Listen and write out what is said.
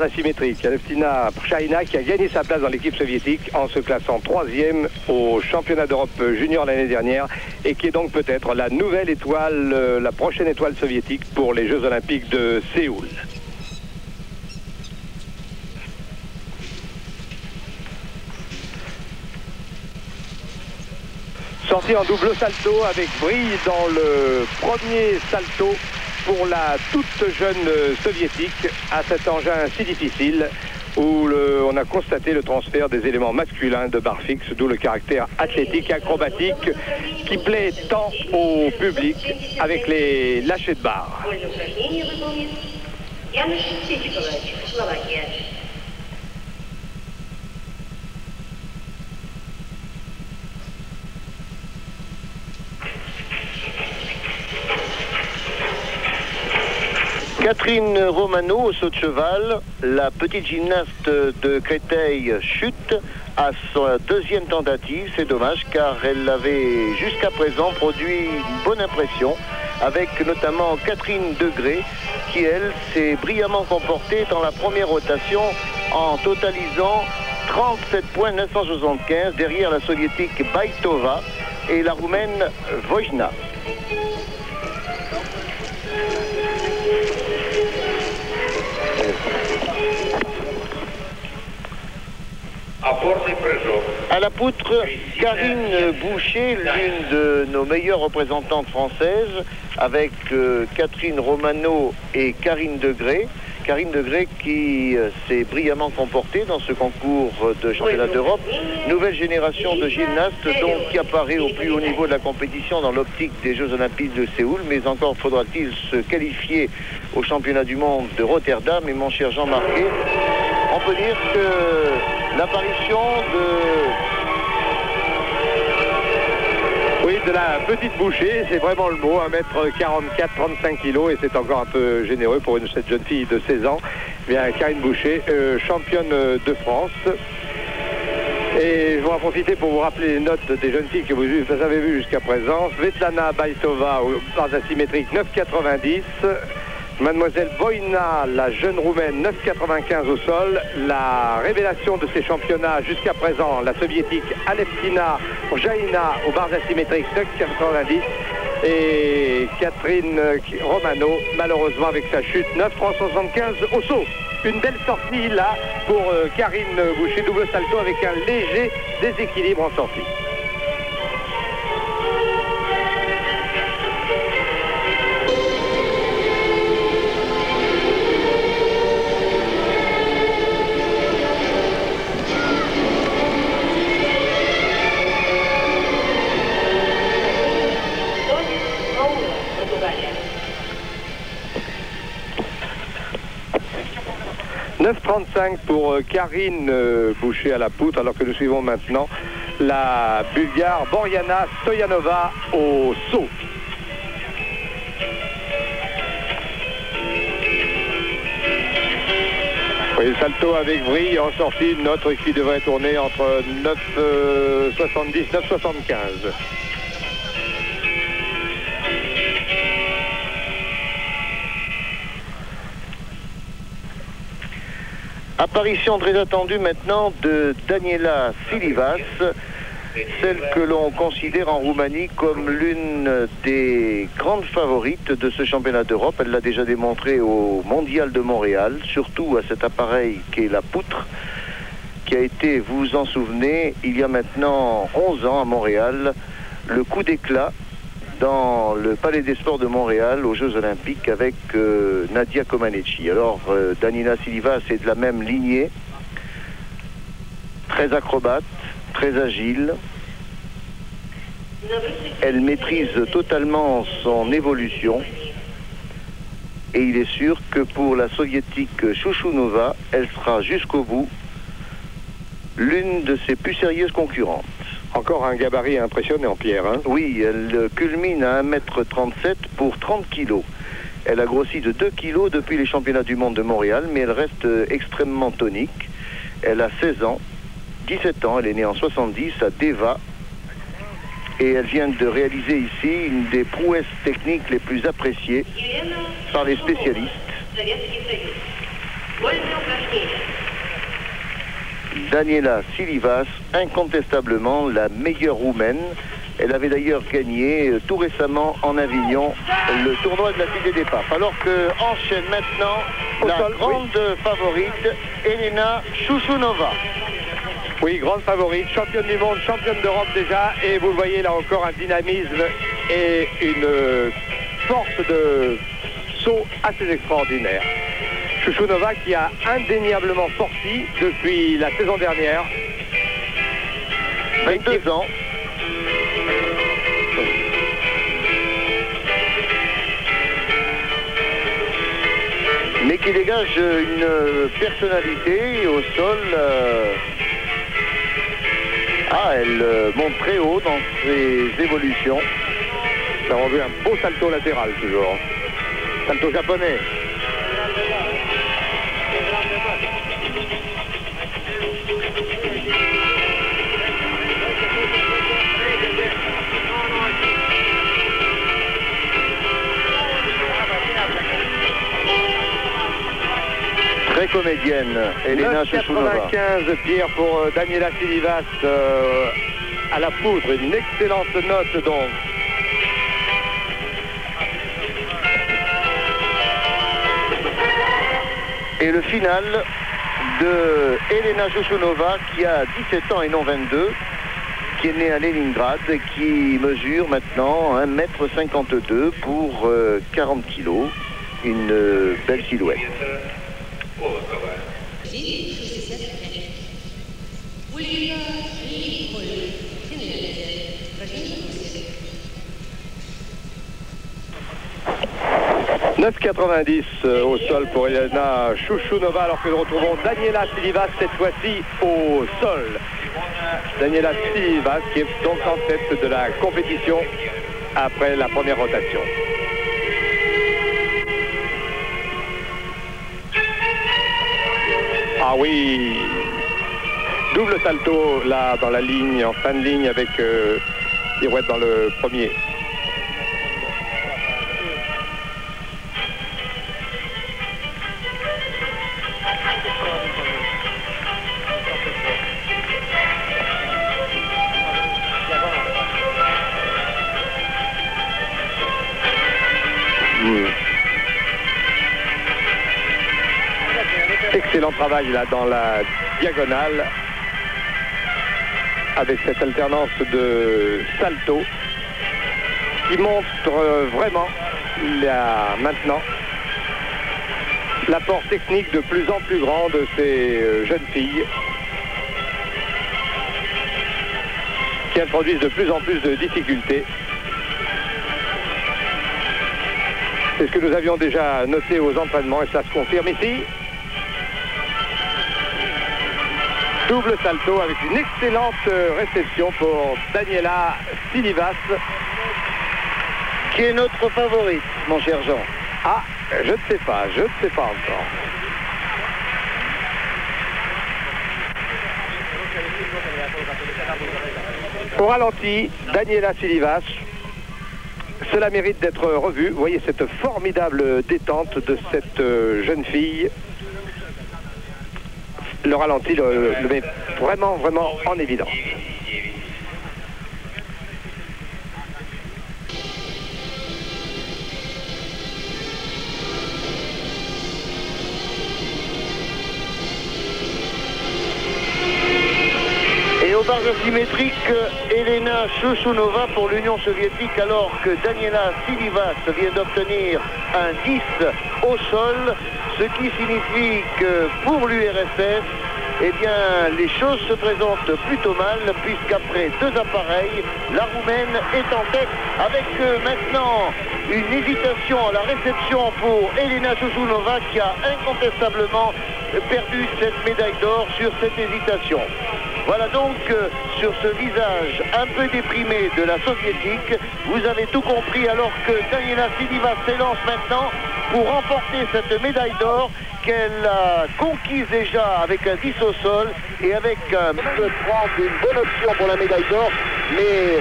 asymétrique. Aleftina Pchaina qui a gagné sa place dans l'équipe soviétique en se classant troisième au championnat d'Europe junior l'année dernière et qui est donc peut-être la nouvelle étoile, euh, la prochaine étoile soviétique pour les Jeux Olympiques de Séoul. Sorti en double salto avec Brie dans le premier salto pour la toute jeune soviétique à cet engin si difficile où on a constaté le transfert des éléments masculins de barre fixe, d'où le caractère athlétique, acrobatique, qui plaît tant au public avec les lâchers de barre. Catherine Romano au saut de cheval, la petite gymnaste de Créteil chute à sa deuxième tentative. C'est dommage car elle avait jusqu'à présent produit une bonne impression avec notamment Catherine Degré qui elle s'est brillamment comportée dans la première rotation en totalisant 37 points 975 derrière la soviétique Baitova et la roumaine Vojna. À la poutre, Karine Boucher, l'une de nos meilleures représentantes françaises, avec euh, Catherine Romano et Karine Degré. Karine Degré qui euh, s'est brillamment comportée dans ce concours de championnat d'Europe. Nouvelle génération de gymnastes donc qui apparaît au plus haut niveau de la compétition dans l'optique des Jeux Olympiques de Séoul, mais encore faudra-t-il se qualifier au championnat du monde de Rotterdam. Et mon cher Jean Marquet, on peut dire que l'apparition de oui, de la petite bouchée, c'est vraiment le mot, 1m44, 35 kg, et c'est encore un peu généreux pour une, cette jeune fille de 16 ans. Eh bien, Karine Boucher, euh, championne de France. Et je vais en profiter pour vous rappeler les notes des jeunes filles que vous avez vues jusqu'à présent. Svetlana Baitova, aux barres asymétriques, 9,90. Mademoiselle Boina, la jeune roumaine, 9,95 au sol. La révélation de ces championnats jusqu'à présent, la soviétique Aleftina Jaina aux barres asymétriques, 9,90. Et Catherine Romano, malheureusement avec sa chute, 9,375 au saut. Une belle sortie là pour euh, Karine Boucher, double salto avec un léger déséquilibre en sortie. 9,35 pour euh, Karine euh, Boucher à la poutre, alors que nous suivons maintenant la Bulgare Boriana Stoyanova au saut. Oui, salto avec vrille en sortie, note qui devrait tourner entre 9,70 9,75. Apparition très attendue maintenant de Daniela Silivas, celle que l'on considère en Roumanie comme l'une des grandes favorites de ce championnat d'Europe. Elle l'a déjà démontré au Mondial de Montréal, surtout à cet appareil qui est la poutre, qui a été, vous vous en souvenez, il y a maintenant 11 ans à Montréal, le coup d'éclat dans le Palais des Sports de Montréal aux Jeux Olympiques avec euh, Nadia Comaneci. Alors, euh, Danina Silva, c'est de la même lignée, très acrobate, très agile. Elle maîtrise totalement son évolution. Et il est sûr que pour la soviétique Chouchounova, elle sera jusqu'au bout l'une de ses plus sérieuses concurrentes. Encore un gabarit impressionnant, Pierre. Hein oui, elle culmine à 1m37 pour 30 kg. Elle a grossi de 2 kg depuis les championnats du monde de Montréal, mais elle reste extrêmement tonique. Elle a 16 ans, 17 ans, elle est née en 70 à Deva. Et elle vient de réaliser ici une des prouesses techniques les plus appréciées par les spécialistes. Daniela Silivas, incontestablement la meilleure roumaine. Elle avait d'ailleurs gagné euh, tout récemment en Avignon le tournoi de la Cité des Papes. Alors que enchaîne maintenant la grande favorite, Elena Chouchounova. Oui, grande favorite, championne du monde, championne d'Europe déjà, et vous le voyez là encore un dynamisme et une euh, force de saut assez extraordinaire. Chouchounova qui a indéniablement sorti depuis la saison dernière. 22 ans. Mais qui dégage une personnalité au sol. euh, Ah, elle euh, monte très haut dans ses évolutions. Nous avons vu un beau salto latéral toujours. Salto japonais. Très comédienne, Elena Chouchounova. 9,95 Pierre pour euh, Daniela Silivas euh, à la poudre. Une excellente note donc. Et le final de Elena Chouchounova qui a 17 ans et non 22, qui est née à Leningrad qui mesure maintenant 1m52 pour euh, 40 kg. Une euh, belle silhouette. – 9,90 euh, au sol pour Elena Chouchounova alors que nous retrouvons Daniela Silivas cette fois-ci au sol. Daniela Silivas qui est donc en tête de la compétition après la première rotation. Ah oui Double salto là dans la ligne, en fin de ligne avec euh, dans le premier. Excellent travail là dans la diagonale avec cette alternance de salto qui montre euh, vraiment la- maintenant l'apport technique de plus en plus grand de ces euh, jeunes filles qui introduisent de plus en plus de difficultés. C'est ce que nous avions déjà noté aux entraînements et ça se confirme ici. Double salto avec une excellente euh, réception pour Daniela Silivas. Qui est notre favorite, mon cher Jean Ah, je ne sais pas, je ne sais pas encore. Au ralenti, Daniela Silivas. Cela mérite d'être revu. Vous voyez cette formidable détente de cette euh, jeune fille. Le ralenti le, met vraiment, vraiment en évidence. Asymétriques, Elena Chouchounova pour l'Union soviétique, alors que Daniela Silivas vient d'obtenir un 10 au sol, ce qui signifie que pour l'URSS, eh bien, les choses se présentent plutôt mal, puisqu'après deux appareils, la Roumaine est en tête, avec euh, maintenant une hésitation à la réception pour Elena Chouchounova, qui a incontestablement perdu cette médaille d'or sur cette hésitation. Voilà donc euh, sur ce visage un peu déprimé de la soviétique, vous avez tout compris alors que Daniela Silva s'élance maintenant pour remporter cette médaille d'or qu'elle a conquise déjà avec un 10 au sol et avec un de 30, une bonne option pour la médaille d'or, mais